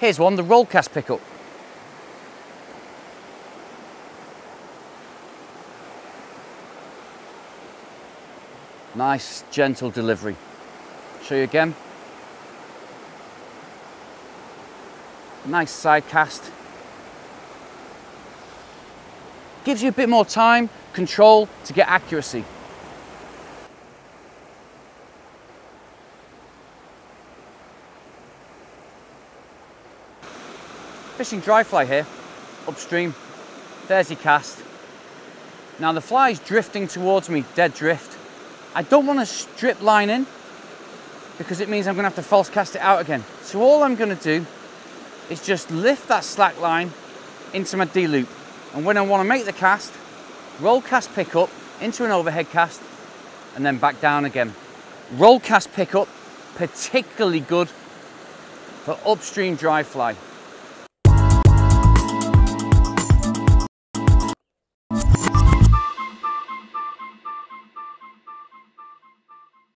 Here's one, the roll cast pickup. Nice, gentle delivery. Show you again. Nice side cast. Gives you a bit more time, control to get accuracy. Fishing dry fly here, upstream. There's your cast. Now the fly is drifting towards me, dead drift. I don't want to strip line in because it means I'm going to have to false cast it out again. So all I'm going to do is just lift that slack line into my D-loop. And when I want to make the cast, roll cast pickup into an overhead cast and then back down again. Roll cast pickup, particularly good for upstream dry fly.